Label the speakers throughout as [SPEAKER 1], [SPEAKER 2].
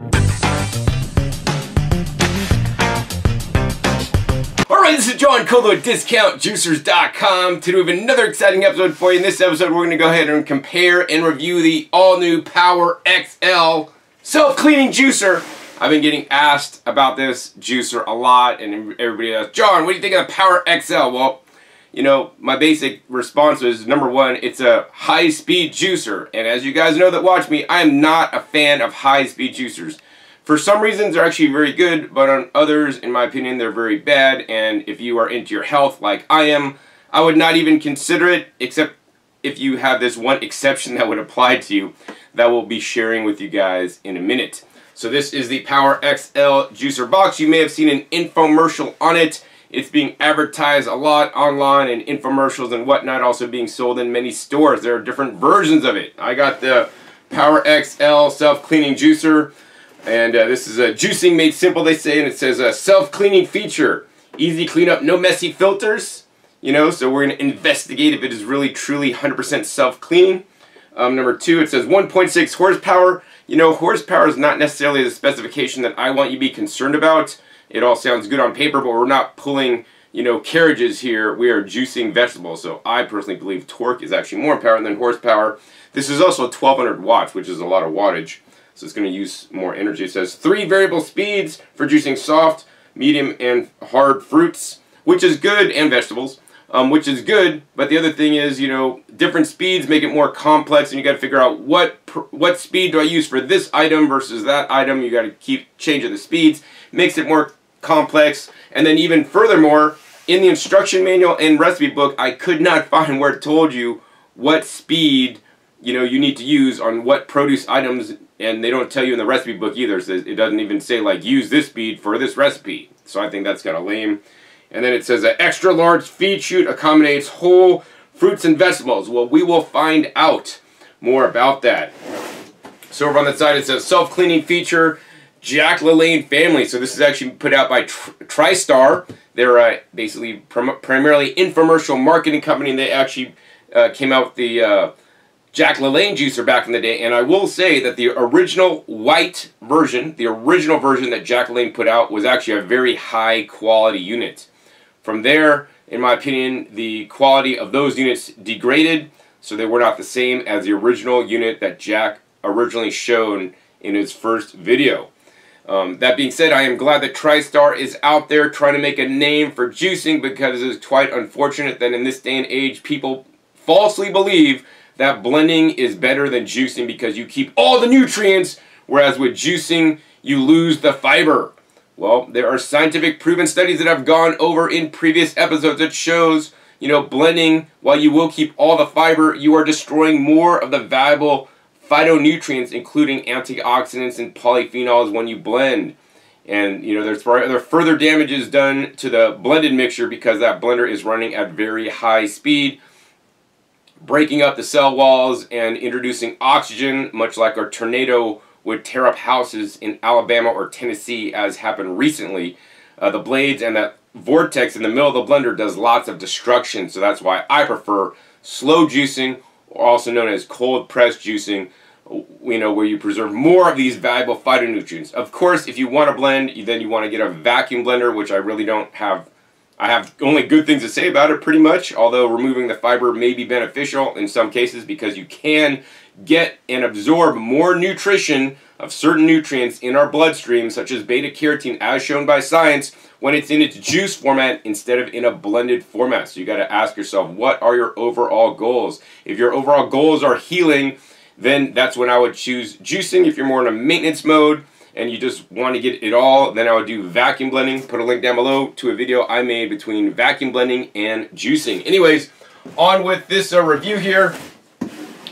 [SPEAKER 1] Alright, this is John Kohler at DiscountJuicers.com. Today we have another exciting episode for you. In this episode, we're going to go ahead and compare and review the all-new Power XL self-cleaning juicer. I've been getting asked about this juicer a lot, and everybody asks, John, what do you think of the Power XL? Well, you know, my basic response was, number one, it's a high-speed juicer. And as you guys know that watch me, I am not a fan of high-speed juicers. For some reasons, they're actually very good, but on others, in my opinion, they're very bad. And if you are into your health like I am, I would not even consider it, except if you have this one exception that would apply to you that we'll be sharing with you guys in a minute. So this is the Power XL juicer box. You may have seen an infomercial on it. It's being advertised a lot online and infomercials and whatnot, also being sold in many stores. There are different versions of it. I got the Power XL self-cleaning juicer. And uh, this is a juicing made simple, they say, and it says a self-cleaning feature. Easy cleanup, no messy filters. You know, so we're going to investigate if it is really, truly 100% self-cleaning. Um, number two, it says 1.6 horsepower. You know, horsepower is not necessarily the specification that I want you to be concerned about. It all sounds good on paper, but we're not pulling, you know, carriages here. We are juicing vegetables. So I personally believe torque is actually more important than horsepower. This is also 1200 watts, which is a lot of wattage so it's going to use more energy. It says three variable speeds for juicing soft, medium, and hard fruits, which is good, and vegetables, um, which is good. But the other thing is, you know, different speeds make it more complex, and you got to figure out what what speed do I use for this item versus that item. You got to keep changing the speeds, makes it more complex, and then even furthermore, in the instruction manual and recipe book, I could not find where it told you what speed you know you need to use on what produce items and they don't tell you in the recipe book either. So it doesn't even say like use this speed for this recipe. So I think that's kind of lame. And then it says an extra large feed chute accommodates whole fruits and vegetables. Well, we will find out more about that. So over on the side it says self-cleaning feature, Jack LaLanne family. So this is actually put out by TriStar. They're uh, basically prim primarily infomercial marketing company. And they actually uh, came out with the uh, Jack LaLanne juicer back in the day, and I will say that the original white version, the original version that Jack LaLanne put out, was actually a very high quality unit. From there, in my opinion, the quality of those units degraded, so they were not the same as the original unit that Jack originally showed in his first video. Um, that being said, I am glad that TriStar is out there trying to make a name for juicing because it is quite unfortunate that in this day and age people falsely believe that blending is better than juicing because you keep all the nutrients, whereas with juicing, you lose the fiber. Well, there are scientific proven studies that I've gone over in previous episodes that shows, you know, blending, while you will keep all the fiber, you are destroying more of the valuable phytonutrients, including antioxidants and polyphenols when you blend. And, you know, there's there further damages done to the blended mixture because that blender is running at very high speed, breaking up the cell walls and introducing oxygen, much like a tornado would tear up houses in Alabama or Tennessee, as happened recently. Uh, the blades and that vortex in the middle of the blender does lots of destruction, so that's why I prefer slow juicing, or also known as cold press juicing, you know, where you preserve more of these valuable phytonutrients. Of course, if you want to blend, then you want to get a vacuum blender, which I really don't have I have only good things to say about it pretty much, although removing the fiber may be beneficial in some cases because you can get and absorb more nutrition of certain nutrients in our bloodstream, such as beta carotene, as shown by science, when it's in its juice format instead of in a blended format. So you got to ask yourself, what are your overall goals? If your overall goals are healing, then that's when I would choose juicing. If you're more in a maintenance mode, and you just want to get it all, then I would do vacuum blending. Put a link down below to a video I made between vacuum blending and juicing. Anyways, on with this uh, review here.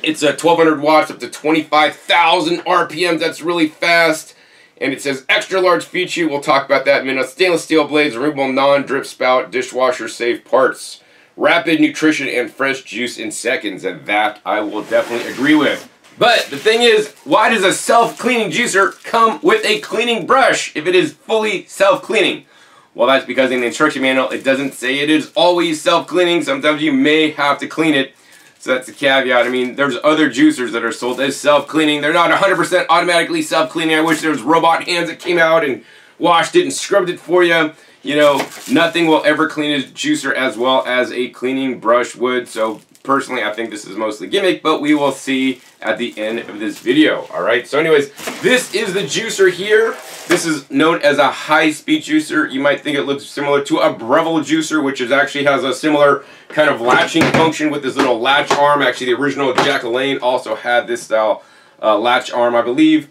[SPEAKER 1] It's a 1200 watts up to 25,000 RPMs. That's really fast. And it says extra large feature. We'll talk about that in a minute. Stainless steel blades, removable non-drip spout, dishwasher safe parts. Rapid nutrition and fresh juice in seconds. And that I will definitely agree with. But the thing is, why does a self-cleaning juicer come with a cleaning brush if it is fully self-cleaning? Well, that's because in the instruction manual, it doesn't say it is always self-cleaning. Sometimes you may have to clean it. So that's the caveat. I mean, there's other juicers that are sold as self-cleaning. They're not 100% automatically self-cleaning. I wish there was robot hands that came out and washed it and scrubbed it for you. You know, nothing will ever clean a juicer as well as a cleaning brush would. So personally, I think this is mostly gimmick, but we will see at the end of this video. All right. So anyways, this is the juicer here. This is known as a high-speed juicer. You might think it looks similar to a Breville juicer, which is actually has a similar kind of latching function with this little latch arm. Actually, the original Jack LaLanne also had this style uh, latch arm, I believe.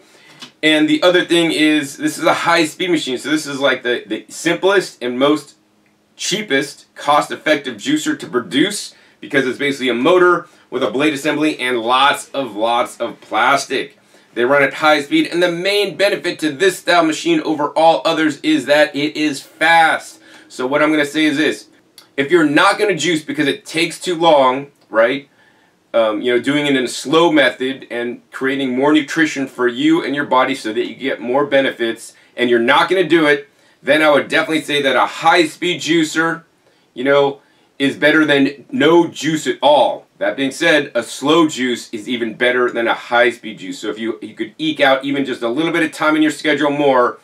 [SPEAKER 1] And the other thing is, this is a high-speed machine. So this is like the, the simplest and most cheapest, cost-effective juicer to produce because it's basically a motor with a blade assembly and lots of lots of plastic. They run at high speed, and the main benefit to this style machine over all others is that it is fast. So what I'm going to say is this. If you're not going to juice because it takes too long, right, um, you know, doing it in a slow method and creating more nutrition for you and your body so that you get more benefits, and you're not going to do it, then I would definitely say that a high-speed juicer, you know, is better than no juice at all. That being said, a slow juice is even better than a high-speed juice. So if you, you could eke out even just a little bit of time in your schedule more,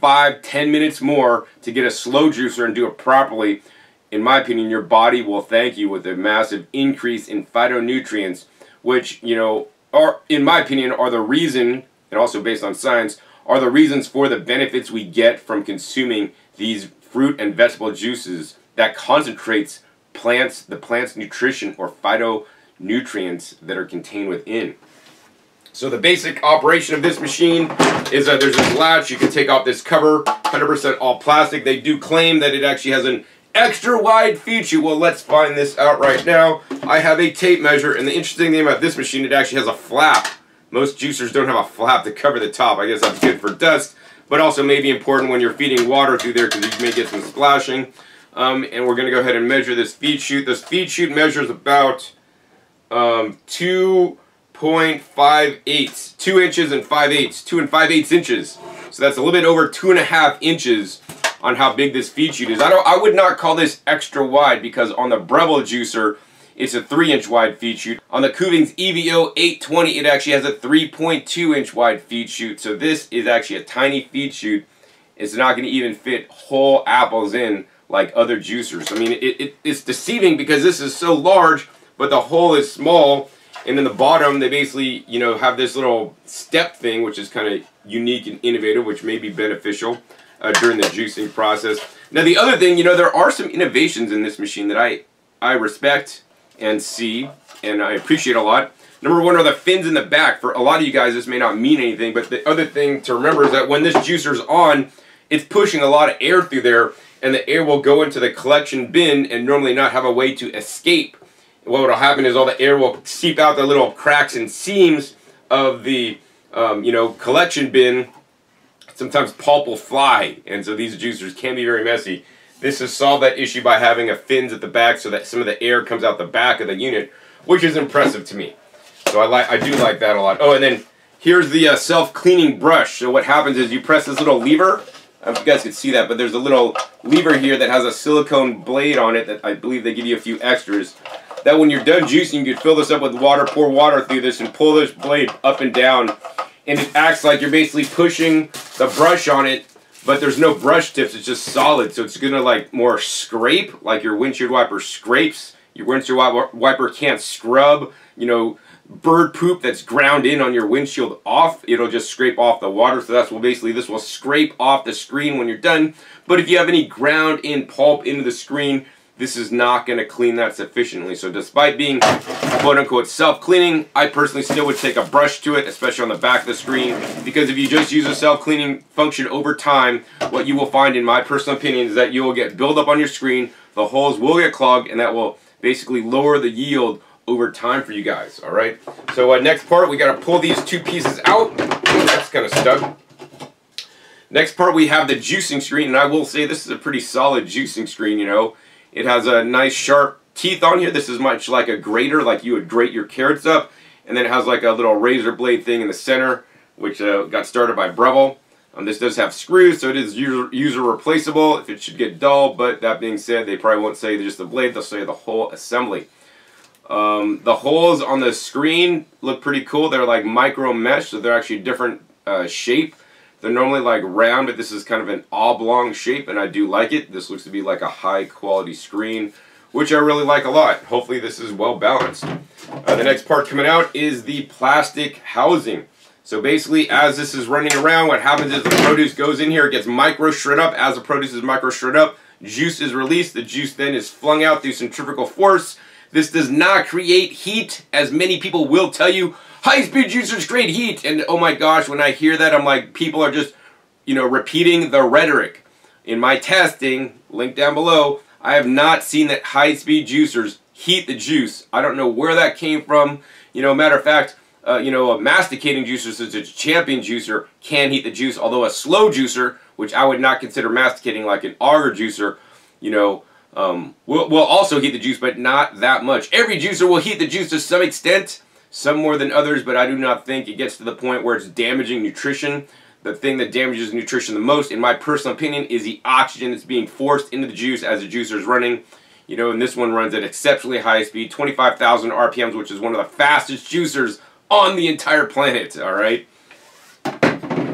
[SPEAKER 1] five, ten minutes more to get a slow juicer and do it properly, in my opinion, your body will thank you with a massive increase in phytonutrients, which, you know, are, in my opinion, are the reason, and also based on science, are the reasons for the benefits we get from consuming these fruit and vegetable juices that concentrates plants, the plant's nutrition or phytonutrients that are contained within. So the basic operation of this machine is that there's this latch. You can take off this cover, 100% all plastic. They do claim that it actually has an extra wide feature. Well, let's find this out right now. I have a tape measure, and the interesting thing about this machine, it actually has a flap. Most juicers don't have a flap to cover the top. I guess that's good for dust, but also may be important when you're feeding water through there because you may get some splashing. Um, and we're going to go ahead and measure this feed chute. This feed chute measures about um, 2.58, 2 inches and 5 eighths, 2 and 5 eighths inches. So that's a little bit over two and a half inches on how big this feed chute is. I don't, I would not call this extra wide because on the Breville juicer, it's a 3 inch wide feed chute. On the Kuvings EVO 820, it actually has a 3.2 inch wide feed chute. So this is actually a tiny feed chute. It's not going to even fit whole apples in like other juicers. I mean, it, it, it's deceiving because this is so large, but the hole is small. And in the bottom, they basically, you know, have this little step thing, which is kind of unique and innovative, which may be beneficial uh, during the juicing process. Now, the other thing, you know, there are some innovations in this machine that I, I respect and see, and I appreciate a lot. Number one are the fins in the back. For a lot of you guys, this may not mean anything, but the other thing to remember is that when this juicer's on, it's pushing a lot of air through there, and the air will go into the collection bin and normally not have a way to escape. what will happen is all the air will seep out the little cracks and seams of the um, you know collection bin. Sometimes pulp will fly, and so these juicers can be very messy. This has solved that issue by having a fins at the back so that some of the air comes out the back of the unit, which is impressive to me. So I like I do like that a lot. Oh, and then here's the uh, self-cleaning brush. So what happens is you press this little lever If you guys could see that, but there's a little lever here that has a silicone blade on it that I believe they give you a few extras. That when you're done juicing, you can fill this up with water, pour water through this, and pull this blade up and down. And it acts like you're basically pushing the brush on it, but there's no brush tips, it's just solid. So it's gonna like more scrape, like your windshield wiper scrapes. Your windshield wiper can't scrub, you know, bird poop that's ground in on your windshield off. It'll just scrape off the water. So that's what basically this will scrape off the screen when you're done. But if you have any ground in pulp into the screen, this is not going to clean that sufficiently. So despite being quote unquote self-cleaning, I personally still would take a brush to it, especially on the back of the screen. Because if you just use a self-cleaning function over time, what you will find in my personal opinion is that you will get buildup on your screen, the holes will get clogged, and that will basically lower the yield over time for you guys, all right? So uh, next part, we got to pull these two pieces out. That's kind of stuck. Next part, we have the juicing screen, and I will say this is a pretty solid juicing screen, you know. It has a nice sharp teeth on here. This is much like a grater, like you would grate your carrots up. And then it has like a little razor blade thing in the center, which uh, got started by Breville. Um, this does have screws, so it is user, user replaceable if it should get dull, but that being said, they probably won't say just the blade, they'll say the whole assembly. Um, the holes on the screen look pretty cool. They're like micro mesh, so they're actually different uh, shape. They're normally like round, but this is kind of an oblong shape, and I do like it. This looks to be like a high quality screen, which I really like a lot. Hopefully this is well balanced. Uh, the next part coming out is the plastic housing. So basically, as this is running around, what happens is the produce goes in here, it gets micro shred up. As the produce is micro shred up, juice is released. The juice then is flung out through centrifugal force. This does not create heat, as many people will tell you. High-speed juicers create heat. And oh my gosh, when I hear that, I'm like, people are just, you know, repeating the rhetoric. In my testing, link down below, I have not seen that high-speed juicers heat the juice. I don't know where that came from. You know, matter of fact, uh, you know, a masticating juicer such as a champion juicer can heat the juice, although a slow juicer, which I would not consider masticating like an auger juicer, you know, um, will, will also heat the juice, but not that much. Every juicer will heat the juice to some extent, some more than others, but I do not think it gets to the point where it's damaging nutrition. The thing that damages nutrition the most, in my personal opinion, is the oxygen that's being forced into the juice as the juicer is running. You know, and this one runs at exceptionally high speed, 25,000 RPMs, which is one of the fastest juicers on the entire planet, all right?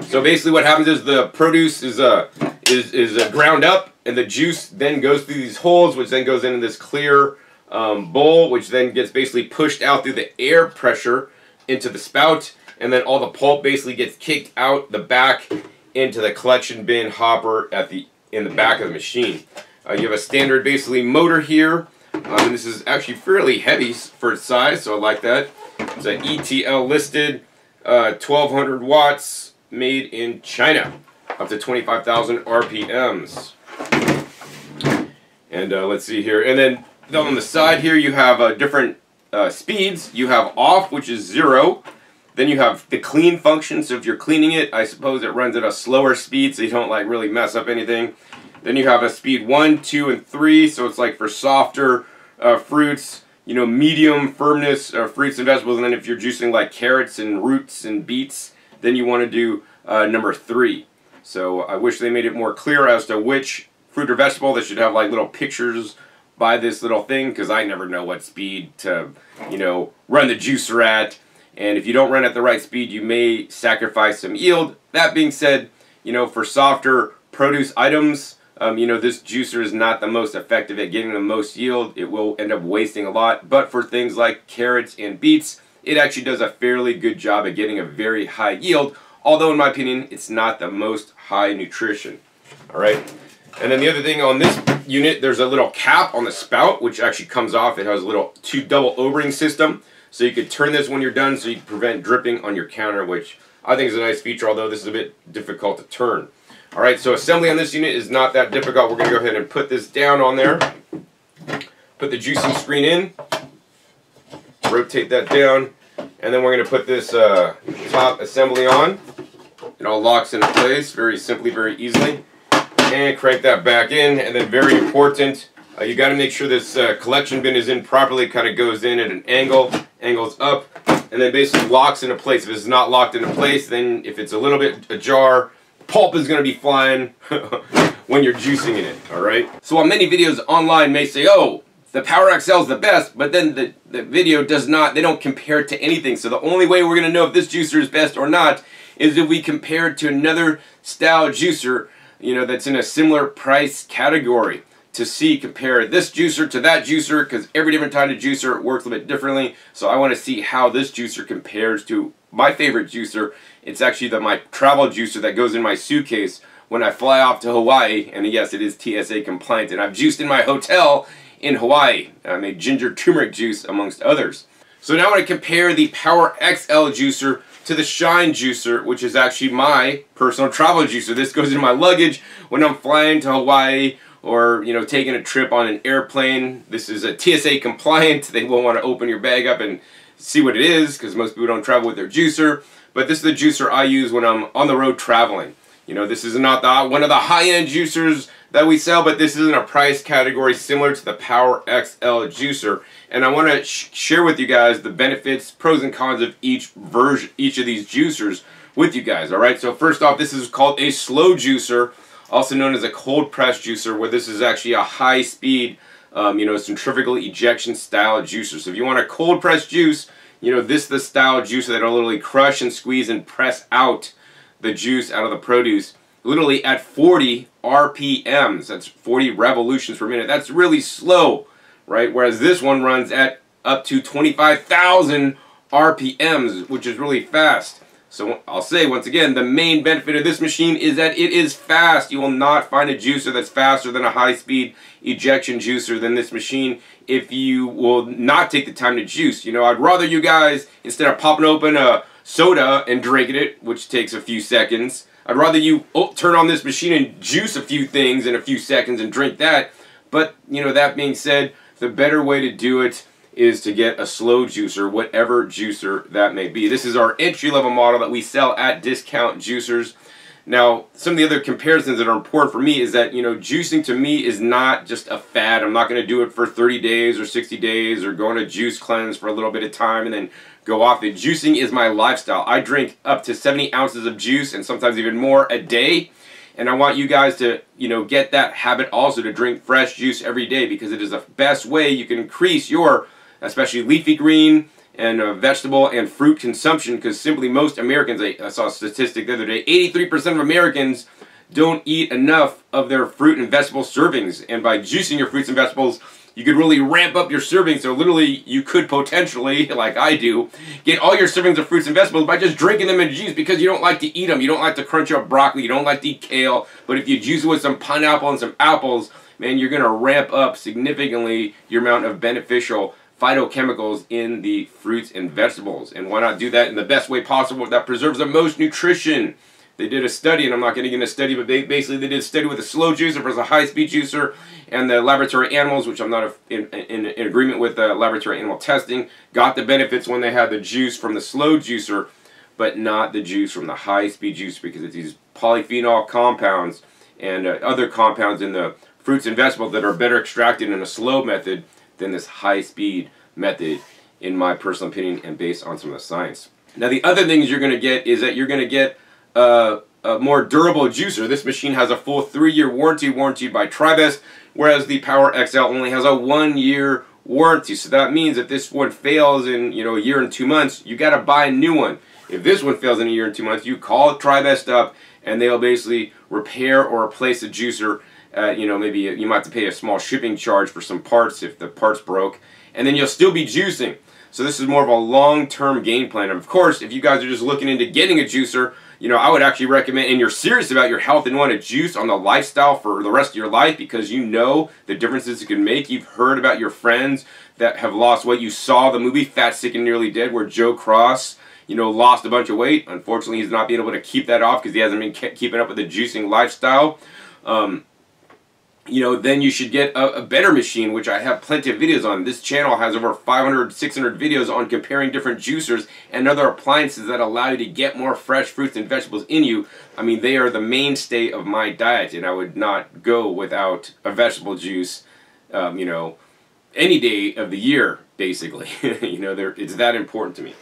[SPEAKER 1] So basically what happens is the produce is uh, is, is uh, ground up and the juice then goes through these holes which then goes into this clear um, bowl which then gets basically pushed out through the air pressure into the spout and then all the pulp basically gets kicked out the back into the collection bin hopper at the in the back of the machine. Uh, you have a standard basically motor here um, this is actually fairly heavy for its size so I like that. It's an ETL listed, uh, 1200 watts, made in China, up to 25,000 RPMs. And uh, let's see here. And then on the side here, you have uh, different uh, speeds. You have off, which is zero. Then you have the clean function. So if you're cleaning it, I suppose it runs at a slower speed so you don't like really mess up anything. Then you have a speed one, two, and three. So it's like for softer uh, fruits you know, medium firmness uh, fruits and vegetables. And then if you're juicing like carrots and roots and beets, then you want to do uh, number three. So I wish they made it more clear as to which fruit or vegetable. They should have like little pictures by this little thing because I never know what speed to, you know, run the juicer at. And if you don't run at the right speed, you may sacrifice some yield. That being said, you know, for softer produce items, um, you know, this juicer is not the most effective at getting the most yield. It will end up wasting a lot. But for things like carrots and beets, it actually does a fairly good job at getting a very high yield. Although, in my opinion, it's not the most high nutrition. All right. And then the other thing on this unit, there's a little cap on the spout, which actually comes off. It has a little two double O-ring system. So you could turn this when you're done so you prevent dripping on your counter, which I think is a nice feature, although this is a bit difficult to turn. Alright, so assembly on this unit is not that difficult. We're going to go ahead and put this down on there. Put the juicing screen in. Rotate that down. And then we're going to put this uh, top assembly on. It all locks into place very simply, very easily. And crank that back in. And then very important, uh, you got to make sure this uh, collection bin is in properly. Kind of goes in at an angle, angles up, and then basically locks into place. If it's not locked into place, then if it's a little bit ajar, pulp is going to be flying when you're juicing in it, alright? So while many videos online may say, oh, the Power XL is the best, but then the, the video does not, they don't compare it to anything. So the only way we're going to know if this juicer is best or not is if we compare it to another style juicer, you know, that's in a similar price category to see, compare this juicer to that juicer, because every different kind of juicer works a bit differently. So I want to see how this juicer compares to my favorite juicer. It's actually the, my travel juicer that goes in my suitcase when I fly off to Hawaii. And yes, it is TSA compliant. And I've juiced in my hotel in Hawaii. I made ginger turmeric juice amongst others. So now I want to compare the Power XL juicer to the Shine juicer, which is actually my personal travel juicer. This goes in my luggage when I'm flying to Hawaii or you know taking a trip on an airplane. This is a TSA compliant. They won't want to open your bag up and see what it is because most people don't travel with their juicer. But this is the juicer I use when I'm on the road traveling. You know, this is not the one of the high-end juicers that we sell, but this is in a price category similar to the Power XL juicer. And I want to sh share with you guys the benefits, pros and cons of each version, each of these juicers with you guys. All right. So first off, this is called a slow juicer, also known as a cold press juicer, where this is actually a high-speed um, you know, centrifugal ejection style juicer. So if you want a cold press juice, you know, this is the style juicer that'll literally crush and squeeze and press out the juice out of the produce literally at 40 RPMs. That's 40 revolutions per minute. That's really slow, right? Whereas this one runs at up to 25,000 RPMs, which is really fast. So I'll say once again, the main benefit of this machine is that it is fast. You will not find a juicer that's faster than a high-speed ejection juicer than this machine if you will not take the time to juice. You know, I'd rather you guys, instead of popping open a soda and drinking it, which takes a few seconds, I'd rather you oh, turn on this machine and juice a few things in a few seconds and drink that. But, you know, that being said, the better way to do it is to get a slow juicer, whatever juicer that may be. This is our entry-level model that we sell at Discount Juicers. Now, some of the other comparisons that are important for me is that, you know, juicing to me is not just a fad. I'm not going to do it for 30 days or 60 days or go on a juice cleanse for a little bit of time and then go off it. Juicing is my lifestyle. I drink up to 70 ounces of juice and sometimes even more a day. And I want you guys to, you know, get that habit also to drink fresh juice every day because it is the best way you can increase your, especially leafy green, and uh, vegetable and fruit consumption because simply most Americans, I, I, saw a statistic the other day, 83% of Americans don't eat enough of their fruit and vegetable servings. And by juicing your fruits and vegetables, you could really ramp up your servings. So literally, you could potentially, like I do, get all your servings of fruits and vegetables by just drinking them in juice because you don't like to eat them. You don't like to crunch up broccoli. You don't like to eat kale. But if you juice it with some pineapple and some apples, man, you're going to ramp up significantly your amount of beneficial phytochemicals in the fruits and vegetables. And why not do that in the best way possible that preserves the most nutrition? They did a study, and I'm not getting into a study, but basically they did a study with a slow juicer versus a high-speed juicer, and the laboratory animals, which I'm not in, in, in agreement with the laboratory animal testing, got the benefits when they had the juice from the slow juicer, but not the juice from the high-speed juicer because it's these polyphenol compounds and uh, other compounds in the fruits and vegetables that are better extracted in a slow method than this high speed method in my personal opinion and based on some of the science. Now the other things you're going to get is that you're going to get a more durable juicer. This machine has a full three-year warranty warranty by Tribest, whereas the Power XL only has a one-year warranty. So that means if this one fails in you know a year and two months, you got to buy a new one. If this one fails in a year and two months, you call Tribest up and they'll basically repair or replace the juicer uh, you know, maybe you might have to pay a small shipping charge for some parts if the parts broke, and then you'll still be juicing. So this is more of a long-term game plan. And of course, if you guys are just looking into getting a juicer, you know, I would actually recommend, and you're serious about your health and want to juice on the lifestyle for the rest of your life because you know the differences it can make. You've heard about your friends that have lost weight. You saw the movie Fat, Sick, and Nearly Dead where Joe Cross, you know, lost a bunch of weight. Unfortunately, he's not being able to keep that off because he hasn't been keeping up with the juicing lifestyle. Um, you know, then you should get a, a, better machine, which I have plenty of videos on. This channel has over 500, 600 videos on comparing different juicers and other appliances that allow you to get more fresh fruits and vegetables in you. I mean, they are the mainstay of my diet, and I would not go without a vegetable juice, um, you know, any day of the year, basically. you know, it's that important to me.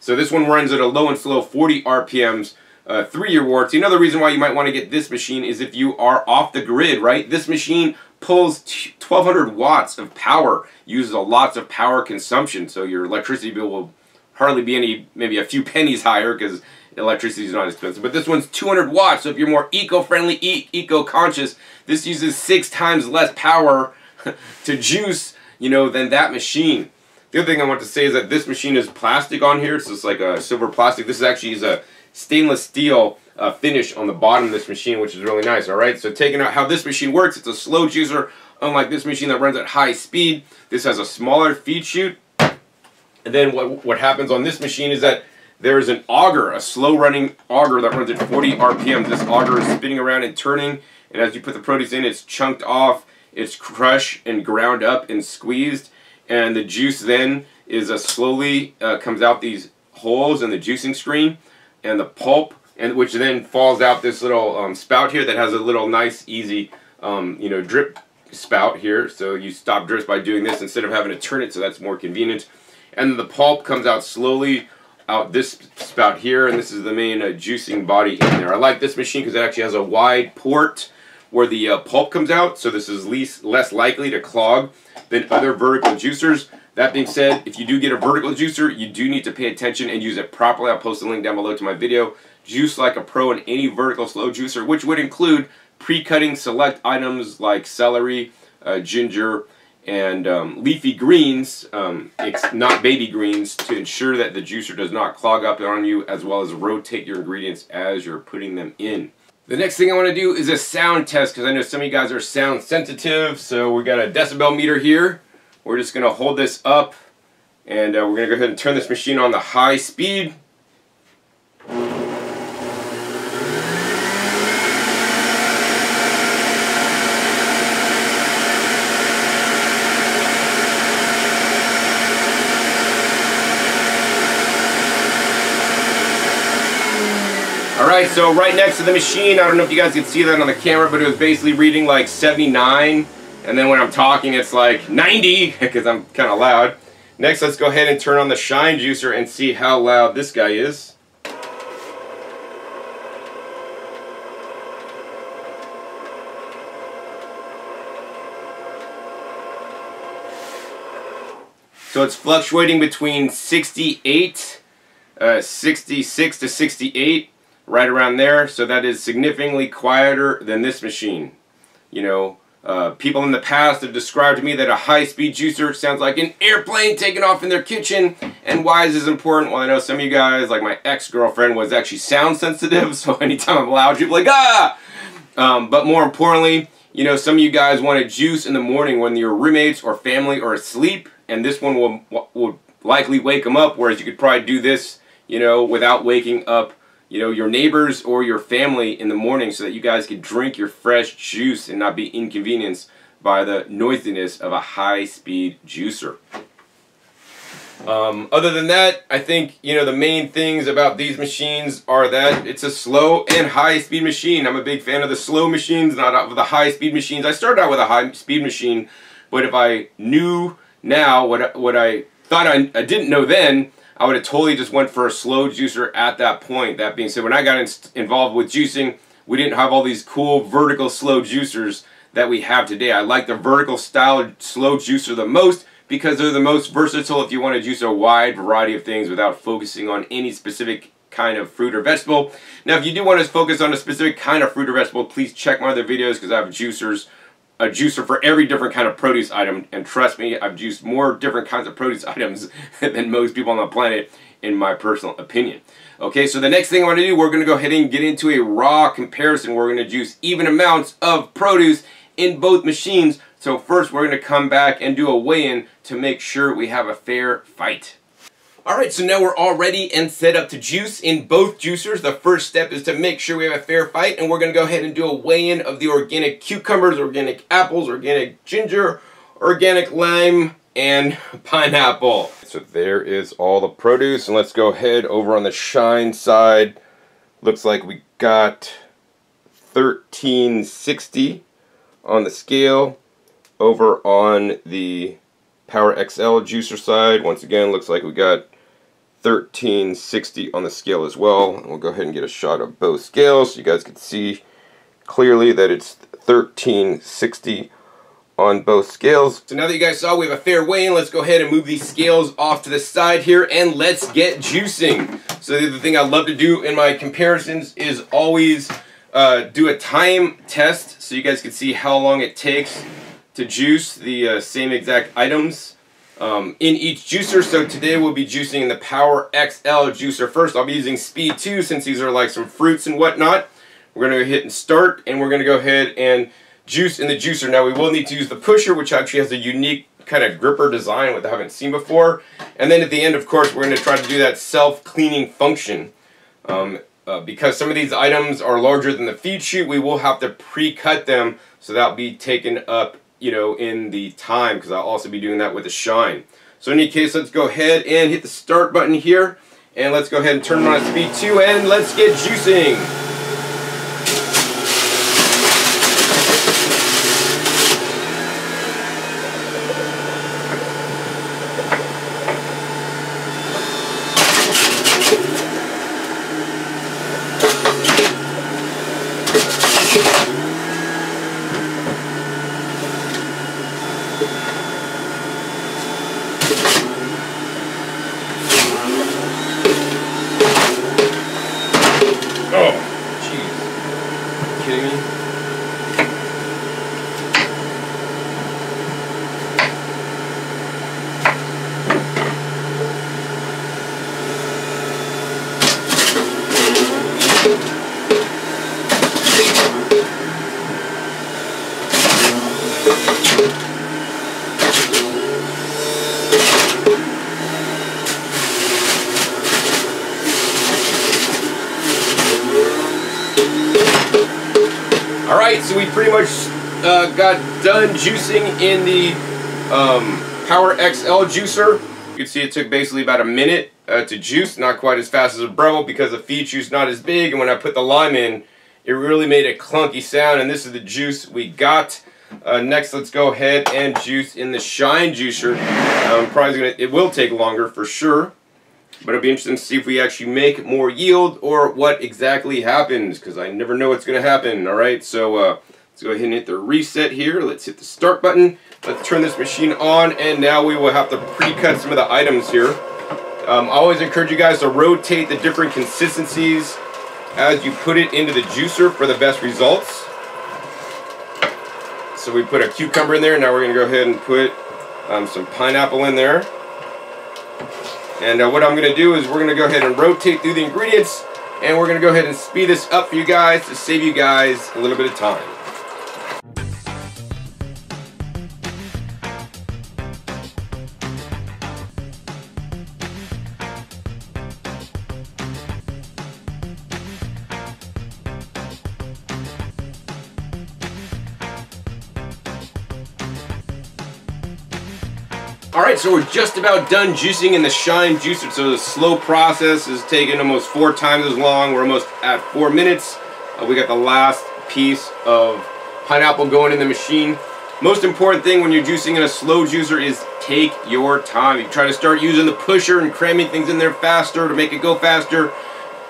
[SPEAKER 1] So this one runs at a low and slow 40 RPMs, uh, three-year warranty. Another reason why you might want to get this machine is if you are off the grid, right? This machine pulls 1200 watts of power, uses a lots of power consumption, so your electricity bill will hardly be any, maybe a few pennies higher because electricity is not expensive. But this one's 200 watts, so if you're more eco-friendly, e eco-conscious, this uses six times less power to juice, you know, than that machine. The other thing I want to say is that this machine is plastic on here. It's just like a silver plastic. This is actually is a stainless steel uh, finish on the bottom of this machine, which is really nice, all right? So taking out how this machine works, it's a slow juicer, unlike this machine that runs at high speed. This has a smaller feed chute. And then what, what happens on this machine is that there is an auger, a slow-running auger that runs at 40 RPM. This auger is spinning around and turning, and as you put the produce in, it's chunked off, it's crushed and ground up and squeezed, and the juice then is a slowly uh, comes out these holes in the juicing screen and the pulp, and which then falls out this little um, spout here that has a little nice, easy, um, you know, drip spout here. So you stop drips by doing this instead of having to turn it, so that's more convenient. And the pulp comes out slowly out this spout here, and this is the main uh, juicing body in there. I like this machine because it actually has a wide port where the uh, pulp comes out, so this is least less likely to clog than other vertical juicers. That being said, if you do get a vertical juicer, you do need to pay attention and use it properly. I'll post a link down below to my video. Juice like a pro in any vertical slow juicer, which would include pre-cutting select items like celery, uh, ginger, and um, leafy greens, um, not baby greens, to ensure that the juicer does not clog up on you, as well as rotate your ingredients as you're putting them in. The next thing I want to do is a sound test because I know some of you guys are sound sensitive. So we got a decibel meter here. We're just going to hold this up and uh, we're going to go ahead and turn this machine on the high speed. Alright, so right next to the machine, I don't know if you guys can see that on the camera, but it was basically reading like 79. And then when I'm talking, it's like 90, because I'm kind of loud. Next, let's go ahead and turn on the shine juicer and see how loud this guy is. So it's fluctuating between 68, uh, 66 to 68 right around there. So that is significantly quieter than this machine. You know, uh, people in the past have described to me that a high-speed juicer sounds like an airplane taking off in their kitchen. And why is this important? Well, I know some of you guys, like my ex-girlfriend, was actually sound sensitive. So anytime I'm loud, you'd be like, ah! Um, but more importantly, you know, some of you guys want to juice in the morning when your roommates or family are asleep. And this one will, will likely wake them up. Whereas you could probably do this, you know, without waking up you know, your neighbors or your family in the morning so that you guys can drink your fresh juice and not be inconvenienced by the noisiness of a high-speed juicer. Um, other than that, I think, you know, the main things about these machines are that it's a slow and high-speed machine. I'm a big fan of the slow machines, not of the high-speed machines. I started out with a high-speed machine, but if I knew now what, what I thought I, I didn't know then, I would have totally just went for a slow juicer at that point. That being said, when I got in involved with juicing, we didn't have all these cool vertical slow juicers that we have today. I like the vertical style slow juicer the most because they're the most versatile if you want to juice a wide variety of things without focusing on any specific kind of fruit or vegetable. Now, if you do want to focus on a specific kind of fruit or vegetable, please check my other videos because I have juicers a juicer for every different kind of produce item. And trust me, I've juiced more different kinds of produce items than most people on the planet, in my personal opinion. Okay, so the next thing I want to do, we're going to go ahead and get into a raw comparison. We're going to juice even amounts of produce in both machines. So first, we're going to come back and do a weigh-in to make sure we have a fair fight. Alright, so now we're all ready and set up to juice in both juicers. The first step is to make sure we have a fair fight, and we're going to go ahead and do a weigh-in of the organic cucumbers, organic apples, organic ginger, organic lime, and pineapple. So there is all the produce, and let's go ahead over on the shine side. Looks like we got 1360 on the scale. Over on the Power XL juicer side, once again, looks like we got 1360 on the scale as well. And we'll go ahead and get a shot of both scales so you guys can see clearly that it's 1360 on both scales. So now that you guys saw we have a fair weigh-in, let's go ahead and move these scales off to the side here and let's get juicing. So the other thing I love to do in my comparisons is always uh, do a time test so you guys can see how long it takes to juice the uh, same exact items um, in each juicer. So today we'll be juicing in the Power XL juicer. First, I'll be using Speed 2 since these are like some fruits and whatnot. We're going to hit and start, and we're going to go ahead and juice in the juicer. Now, we will need to use the pusher, which actually has a unique kind of gripper design which I haven't seen before. And then at the end, of course, we're going to try to do that self-cleaning function. Um, uh, because some of these items are larger than the feed chute, we will have to pre-cut them, so that'll be taken up you know, in the time because I'll also be doing that with the shine. So in any case, let's go ahead and hit the start button here. And let's go ahead and turn on speed 2 and let's get juicing. kidding me? Alright, so we pretty much uh, got done juicing in the um, Power XL juicer. You can see it took basically about a minute uh, to juice, not quite as fast as a Breville because the feed chute's not as big, and when I put the lime in, it really made a clunky sound, and this is the juice we got. Uh, next, let's go ahead and juice in the Shine juicer. Um, probably gonna, it will take longer for sure. But it'll be interesting to see if we actually make more yield or what exactly happens because I never know what's going to happen. Alright, so uh, let's go ahead and hit the reset here. Let's hit the start button. Let's turn this machine on and now we will have to pre-cut some of the items here. Um, I always encourage you guys to rotate the different consistencies as you put it into the juicer for the best results. So we put a cucumber in there. Now we're going to go ahead and put um, some pineapple in there. And uh, what I'm going to do is we're going to go ahead and rotate through the ingredients and we're going to go ahead and speed this up for you guys to save you guys a little bit of time. Alright, so we're just about done juicing in the Shine juicer. So the slow process is taking almost four times as long. We're almost at four minutes. Uh, we got the last piece of pineapple going in the machine. Most important thing when you're juicing in a slow juicer is take your time. You try to start using the pusher and cramming things in there faster to make it go faster.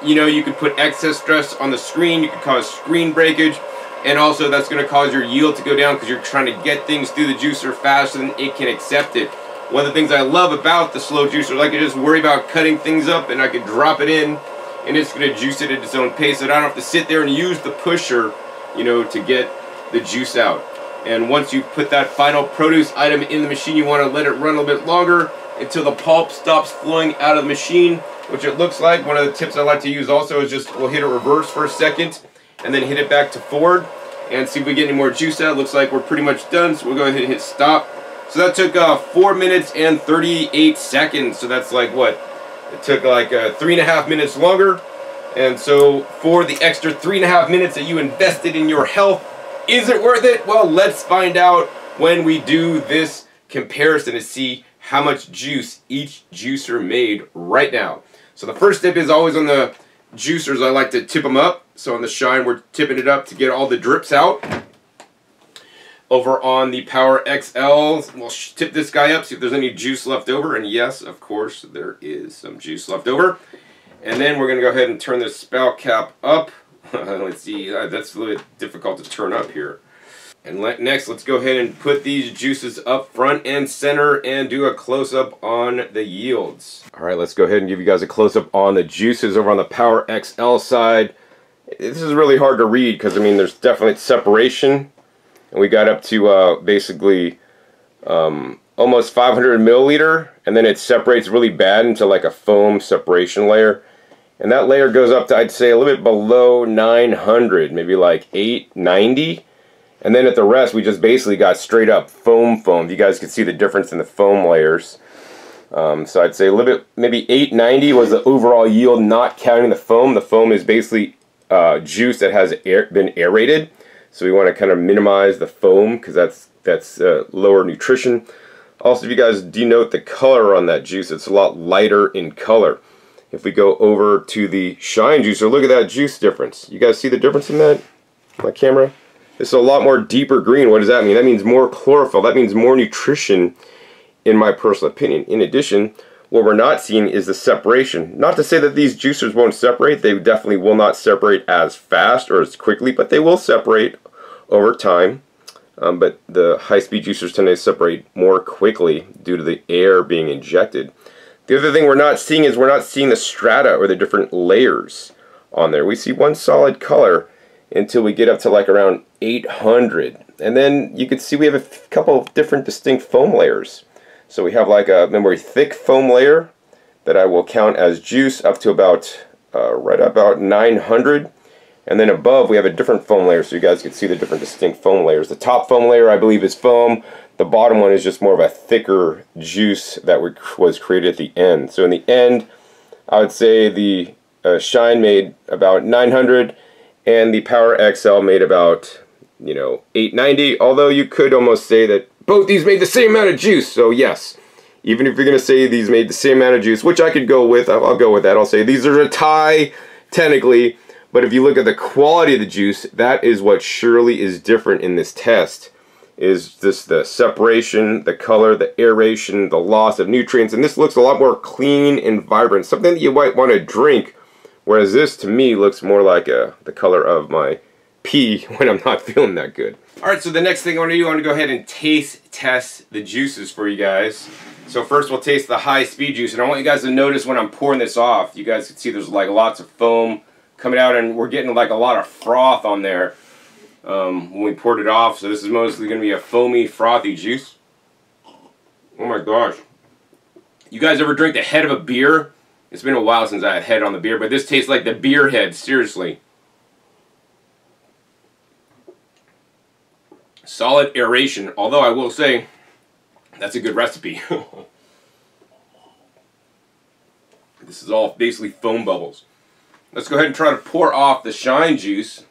[SPEAKER 1] You know, you could put excess stress on the screen. You could cause screen breakage. And also that's going to cause your yield to go down because you're trying to get things through the juicer faster than it can accept it. One of the things I love about the slow juicer, I can just worry about cutting things up and I can drop it in and it's going to juice it at its own pace. So I don't have to sit there and use the pusher, you know, to get the juice out. And once you put that final produce item in the machine, you want to let it run a little bit longer until the pulp stops flowing out of the machine, which it looks like. One of the tips I like to use also is just we'll hit it reverse for a second and then hit it back to forward and see if we get any more juice out. Looks like we're pretty much done, so we'll go ahead and hit stop. So that took uh, 4 minutes and 38 seconds. So that's like what? It took like uh, three and a half minutes longer. And so for the extra three and a half minutes that you invested in your health, is it worth it? Well, let's find out when we do this comparison to see how much juice each juicer made right now. So the first tip is always on the juicers, I like to tip them up. So on the Shine, we're tipping it up to get all the drips out. Over on the Power XL, we'll tip this guy up, see if there's any juice left over. And yes, of course, there is some juice left over. And then we're going to go ahead and turn this spout cap up. let's see, uh, that's a little bit difficult to turn up here. And let, next, let's go ahead and put these juices up front and center and do a close-up on the yields. All right, let's go ahead and give you guys a close-up on the juices over on the Power XL side. This is really hard to read because, I mean, there's definitely separation and we got up to uh, basically um, almost 500 milliliter and then it separates really bad into like a foam separation layer. And that layer goes up to I'd say a little bit below 900 maybe like 890 and then at the rest we just basically got straight up foam foam. You guys can see the difference in the foam layers. Um, so I'd say a little bit maybe 890 was the overall yield not counting the foam. The foam is basically uh, juice that has air, been aerated so we want to kind of minimize the foam because that's that's uh, lower nutrition. Also, if you guys denote the color on that juice, it's a lot lighter in color. If we go over to the Shine juicer, look at that juice difference. You guys see the difference in that? My camera? It's a lot more deeper green. What does that mean? That means more chlorophyll. That means more nutrition in my personal opinion. In addition, what we're not seeing is the separation. Not to say that these juicers won't separate. They definitely will not separate as fast or as quickly, but they will separate over time. Um, but the high-speed juicers tend to separate more quickly due to the air being injected. The other thing we're not seeing is we're not seeing the strata or the different layers on there. We see one solid color until we get up to like around 800. And then you can see we have a couple of different distinct foam layers. So we have like a memory thick foam layer that I will count as juice up to about uh, right about 900. And then above we have a different foam layer so you guys can see the different distinct foam layers. The top foam layer I believe is foam. The bottom one is just more of a thicker juice that was created at the end. So in the end I would say the uh, Shine made about 900 and the Power XL made about you know 890 although you could almost say that both these made the same amount of juice so yes even if you're gonna say these made the same amount of juice which I could go with I'll, I'll go with that I'll say these are a tie technically but if you look at the quality of the juice that is what surely is different in this test is just the separation, the color, the aeration, the loss of nutrients, and this looks a lot more clean and vibrant, something that you might want to drink, whereas this to me looks more like a, the color of my pee when I'm not feeling that good. Alright, so the next thing I want to do, I want to go ahead and taste test the juices for you guys. So first we'll taste the high speed juice, and I want you guys to notice when I'm pouring this off, you guys can see there's like lots of foam coming out, and we're getting like a lot of froth on there um, when we poured it off. So this is mostly going to be a foamy, frothy juice. Oh my gosh. You guys ever drink the head of a beer? It's been a while since I had head on the beer, but this tastes like the beer head, seriously. Solid aeration, although I will say that's a good recipe. this is all basically foam bubbles. Let's go ahead and try to pour off the shine juice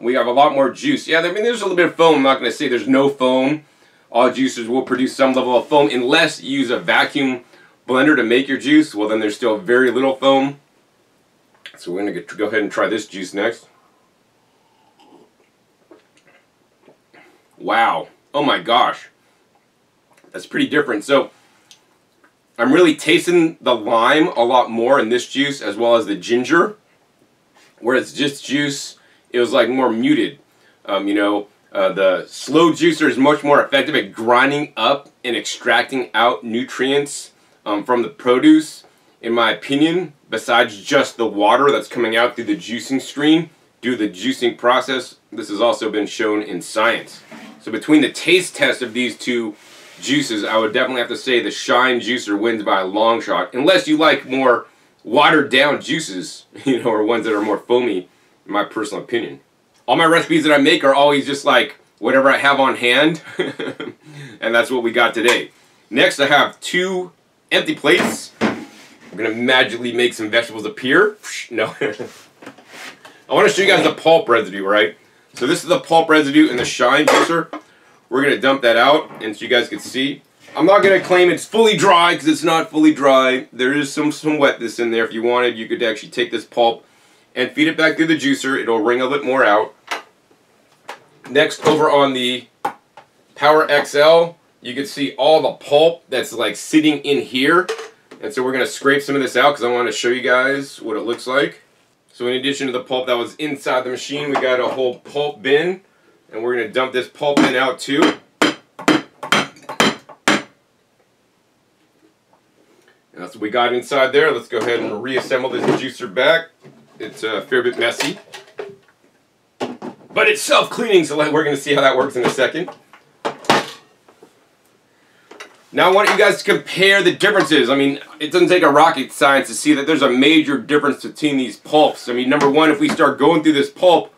[SPEAKER 1] we have a lot more juice. Yeah, I mean, there's a little bit of foam. I'm not going to say there's no foam. All juicers will produce some level of foam unless you use a vacuum blender to make your juice. Well, then there's still very little foam. So we're going to go ahead and try this juice next. Wow. Oh my gosh. That's pretty different. So I'm really tasting the lime a lot more in this juice as well as the ginger. Whereas this juice it was like more muted. Um, you know, uh, the slow juicer is much more effective at grinding up and extracting out nutrients um, from the produce, in my opinion, besides just the water that's coming out through the juicing stream due to the juicing process. This has also been shown in science. So between the taste test of these two juices, I would definitely have to say the Shine Juicer wins by a long shot, unless you like more watered down juices, you know, or ones that are more foamy in my personal opinion. All my recipes that I make are always just like whatever I have on hand. and that's what we got today. Next I have two empty plates. I'm to magically make some vegetables appear. No. I want to show you guys the pulp residue, right? So this is the pulp residue in the shine juicer. We're going to dump that out and so you guys can see. I'm not going to claim it's fully dry because it's not fully dry. There is some, some wetness in there. If you wanted, you could actually take this pulp and feed it back through the juicer. It'll wring a bit more out. Next, over on the Power XL, you can see all the pulp that's like sitting in here. And so we're going to scrape some of this out because I want to show you guys what it looks like. So in addition to the pulp that was inside the machine, we got a whole pulp bin. And we're going to dump this pulp bin out too. And that's what we got inside there. Let's go ahead and reassemble this juicer back. It's uh, a fair bit messy. But it's self-cleaning, so we're going to see how that works in a second. Now I want you guys to compare the differences. I mean, it doesn't take a rocket science to see that there's a major difference between these pulps. I mean, number one, if we start going through this pulp,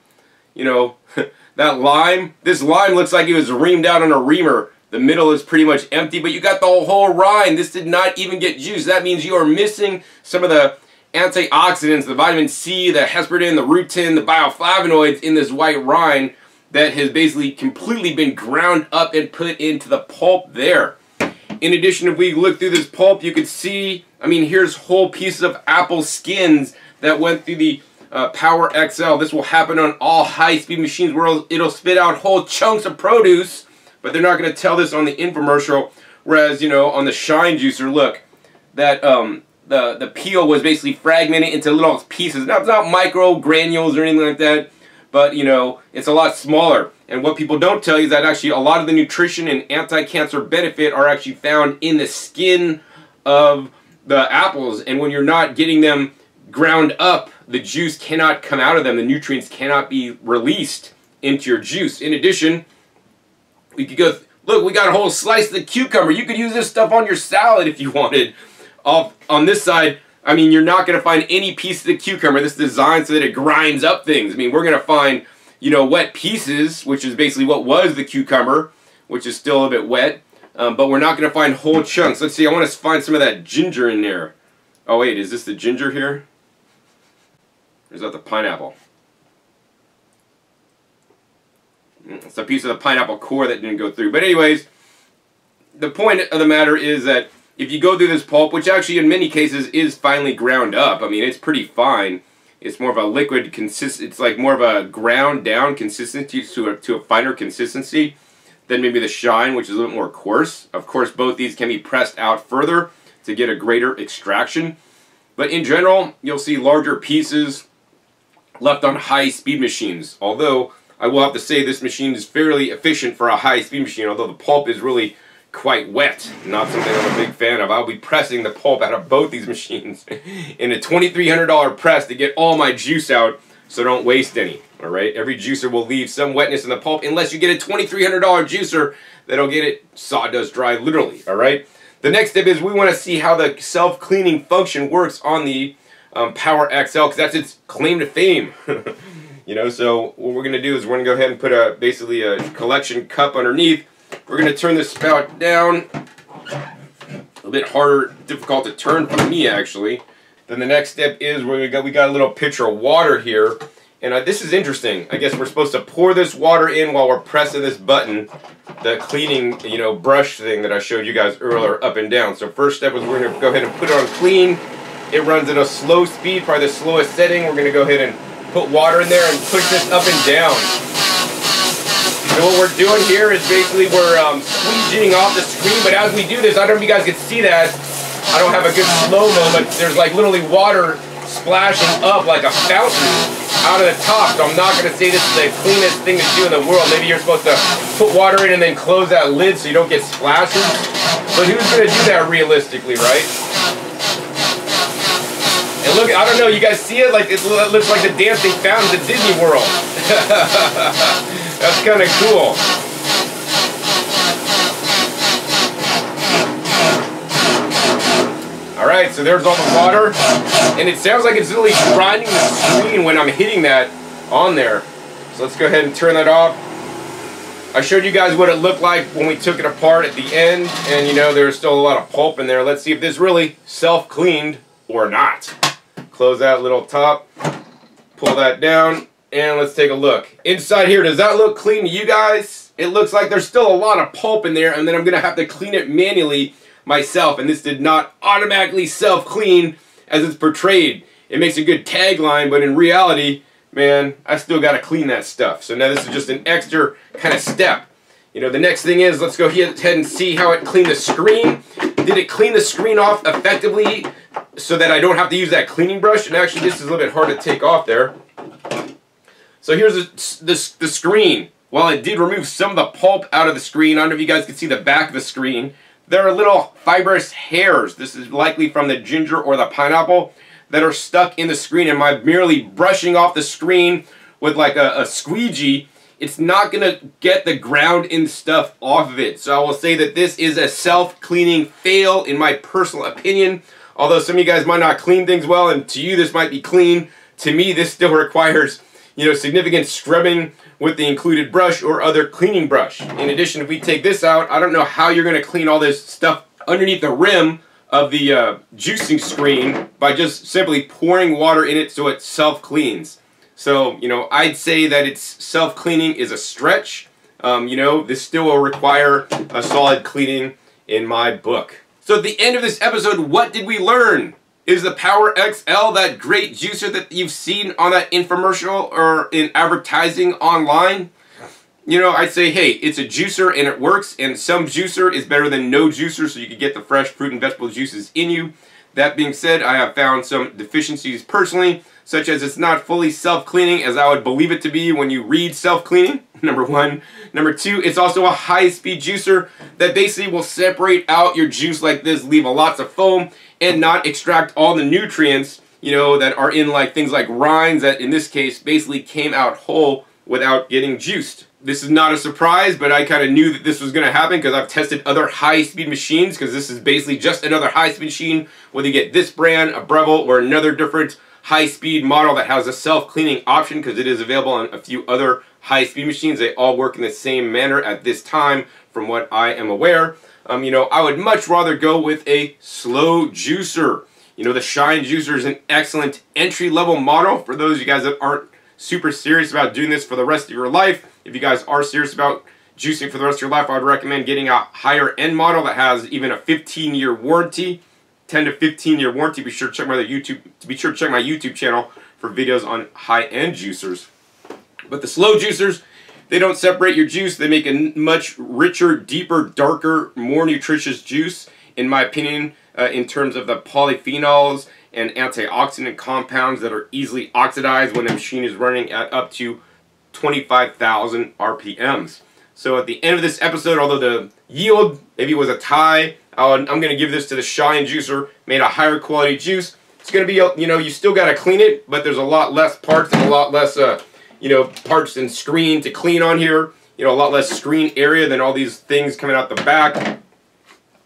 [SPEAKER 1] you know, that lime, this lime looks like it was reamed out on a reamer. The middle is pretty much empty, but you got the whole rind. This did not even get juice. That means you are missing some of the antioxidants, the vitamin C, the hesperidin, the rutin, the bioflavonoids in this white rind that has basically completely been ground up and put into the pulp there. In addition, if we look through this pulp, you can see, I mean, here's whole pieces of apple skins that went through the uh, Power XL. This will happen on all high-speed machines where it'll spit out whole chunks of produce, but they're not going to tell this on the infomercial. Whereas, you know, on the Shine Juicer, look, that um, the, the peel was basically fragmented into little pieces. Now, it's not micro granules or anything like that, but, you know, it's a lot smaller. And what people don't tell you is that actually a lot of the nutrition and anti-cancer benefit are actually found in the skin of the apples. And when you're not getting them ground up the juice cannot come out of them. The nutrients cannot be released into your juice. In addition, we could go, look, we got a whole slice of the cucumber. You could use this stuff on your salad if you wanted. Off on this side, I mean, you're not going to find any piece of the cucumber. This is designed so that it grinds up things. I mean, we're going to find, you know, wet pieces, which is basically what was the cucumber, which is still a bit wet. Um, but we're not going to find whole chunks. Let's see, I want to find some of that ginger in there. Oh wait, is this the ginger here? Or is that the pineapple? Mm, it's a piece of the pineapple core that didn't go through. But anyways, the point of the matter is that if you go through this pulp, which actually in many cases is finely ground up, I mean, it's pretty fine. It's more of a liquid consist. It's like more of a ground down consistency to a, to a finer consistency than maybe the shine, which is a little more coarse. Of course, both these can be pressed out further to get a greater extraction. But in general, you'll see larger pieces left on high-speed machines. Although, I will have to say this machine is fairly efficient for a high-speed machine, although the pulp is really quite wet. Not something I'm a big fan of. I'll be pressing the pulp out of both these machines in a $2,300 press to get all my juice out so don't waste any. All right, every juicer will leave some wetness in the pulp unless you get a $2,300 juicer that'll get it sawdust dry literally. All right. The next step is we want to see how the self-cleaning function works on the um, Power XL because that's its claim to fame. you know, so what we're going to do is we're to go ahead and put a basically a collection cup underneath. We're going to turn this spout down. A little bit harder, difficult to turn for me actually. Then the next step is we're gonna we got a little pitcher of water here. And uh, this is interesting. I guess we're supposed to pour this water in while we're pressing this button, the cleaning, you know, brush thing that I showed you guys earlier, up and down. So first step is we're to go ahead and put it on clean. It runs at a slow speed, probably the slowest setting. We're going to go ahead and put water in there and push this up and down. So what we're doing here is basically we're um, off the screen, but as we do this, I don't know if you guys can see that, I don't have a good slow-mo, but there's like literally water splashing up like a fountain out of the top. So I'm not going to say this is the cleanest thing to do in the world. Maybe you're supposed to put water in and then close that lid so you don't get splashes. But who's going to do that realistically, right? And look, I don't know, you guys see it? Like It looks like the dancing fountains at Disney World. That's kind of cool. Alright, so there's all the water. And it sounds like it's literally grinding the screen when I'm hitting that on there. So let's go ahead and turn that off. I showed you guys what it looked like when we took it apart at the end. And you know, there's still a lot of pulp in there. Let's see if this really self-cleaned or not. Close that little top. Pull that down. And let's take a look. Inside here, does that look clean to you guys? It looks like there's still a lot of pulp in there. And then I'm going to have to clean it manually myself, and this did not automatically self-clean as it's portrayed. It makes a good tagline, but in reality, man, I still got to clean that stuff. So now this is just an extra kind of step. You know, the next thing is, let's go ahead and see how it cleaned the screen. Did it clean the screen off effectively so that I don't have to use that cleaning brush? And actually, this is a little bit hard to take off there. So here's the, the, the screen. While I did remove some of the pulp out of the screen, I don't know if you guys can see the back of the screen. There are little fibrous hairs. This is likely from the ginger or the pineapple that are stuck in the screen. And by merely brushing off the screen with like a, a squeegee, it's not going to get the ground in stuff off of it. So I will say that this is a self-cleaning fail in my personal opinion. Although some of you guys might not clean things well, and to you this might be clean, to me this still requires you know, significant scrubbing with the included brush or other cleaning brush. In addition, if we take this out, I don't know how you're going to clean all this stuff underneath the rim of the uh, juicing screen by just simply pouring water in it so it self-cleans. So, you know, I'd say that it's self-cleaning is a stretch. Um, you know, this still will require a solid cleaning in my book. So at the end of this episode, what did we learn? Is the Power XL that great juicer that you've seen on that infomercial or in advertising online? You know, I'd say, hey, it's a juicer and it works, and some juicer is better than no juicer, so you can get the fresh fruit and vegetable juices in you. That being said, I have found some deficiencies personally, such as it's not fully self-cleaning as I would believe it to be when you read self-cleaning, number one. Number two, it's also a high-speed juicer that basically will separate out your juice like this, leave a lots of foam, and not extract all the nutrients you know, that are in like things like rinds that in this case basically came out whole without getting juiced. This is not a surprise, but I kind of knew that this was going to happen because I've tested other high-speed machines because this is basically just another high-speed machine, whether you get this brand, a Breville, or another different high-speed model that has a self-cleaning option because it is available on a few other high-speed machines. They all work in the same manner at this time from what I am aware. Um, you know, I would much rather go with a slow juicer. You know, the Shine Juicer is an excellent entry-level model for those of you guys that aren't super serious about doing this for the rest of your life. If you guys are serious about juicing for the rest of your life, I would recommend getting a higher end model that has even a 15 year warranty, 10 to 15 year warranty. Be sure to check my YouTube. Be sure to check my YouTube channel for videos on high end juicers. But the slow juicers, they don't separate your juice. They make a much richer, deeper, darker, more nutritious juice, in my opinion, uh, in terms of the polyphenols and antioxidant compounds that are easily oxidized when a machine is running at up to 25,000 RPMs. So at the end of this episode, although the yield maybe was a tie, I'm going to give this to the Shine Juicer, made a higher quality juice. It's going to be, you know, you still got to clean it, but there's a lot less parts and a lot less, uh, you know, parts and screen to clean on here. You know, a lot less screen area than all these things coming out the back.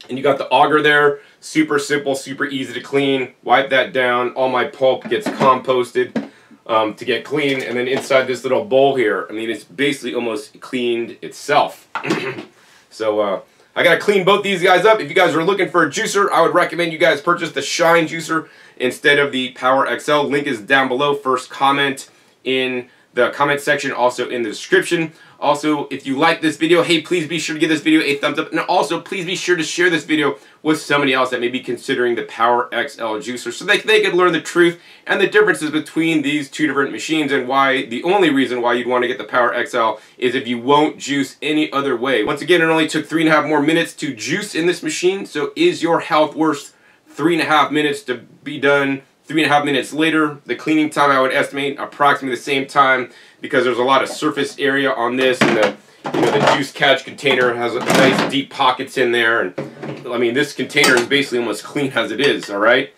[SPEAKER 1] And you got the auger there. Super simple, super easy to clean. Wipe that down. All my pulp gets composted um, to get clean. And then inside this little bowl here, I mean, it's basically almost cleaned itself. so uh, I got to clean both these guys up. If you guys are looking for a juicer, I would recommend you guys purchase the Shine Juicer instead of the Power XL. Link is down below. First comment in the comment section, also in the description. Also, if you like this video, hey, please be sure to give this video a thumbs up. And also, please be sure to share this video with somebody else that may be considering the Power XL juicer so they, they could learn the truth and the differences between these two different machines and why the only reason why you'd want to get the Power XL is if you won't juice any other way. Once again, it only took three and a half more minutes to juice in this machine. So is your health worth three and a half minutes to be done three and a half minutes later. The cleaning time I would estimate approximately the same time because there's a lot of surface area on this and the you know the juice catch container has nice deep pockets in there. And I mean this container is basically almost clean as it is all right?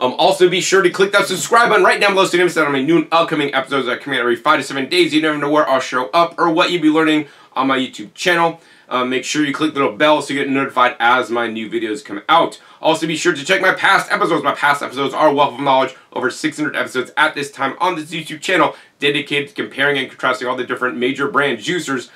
[SPEAKER 1] Um, also be sure to click that subscribe button right down below. So you never on my new upcoming episodes that come out every five to seven days. You never know where I'll show up or what you'll be learning on my YouTube channel uh, make sure you click the little bell so you get notified as my new videos come out. Also, be sure to check my past episodes. My past episodes are wealth of knowledge. Over 600 episodes at this time on this YouTube channel dedicated to comparing and contrasting all the different major brand juicers,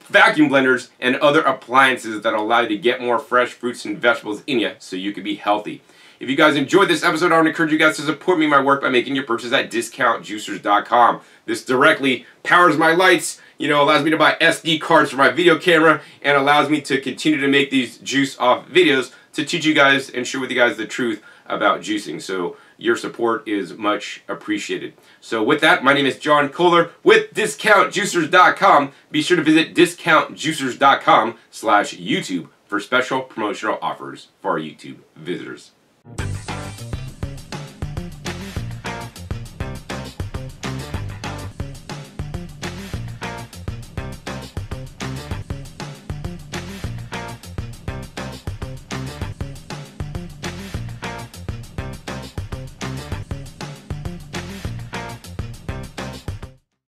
[SPEAKER 1] vacuum blenders, and other appliances that allow you to get more fresh fruits and vegetables in you so you can be healthy. If you guys enjoyed this episode, I to encourage you guys to support me in my work by making your purchase at discountjuicers.com. This directly powers my lights, you know, allows me to buy SD cards for my video camera, and allows me to continue to make these juice off videos to teach you guys and share with you guys the truth about juicing. So your support is much appreciated. So with that, my name is John Kohler with DiscountJuicers.com. Be sure to visit DiscountJuicers.com slash YouTube for special promotional offers for our YouTube visitors.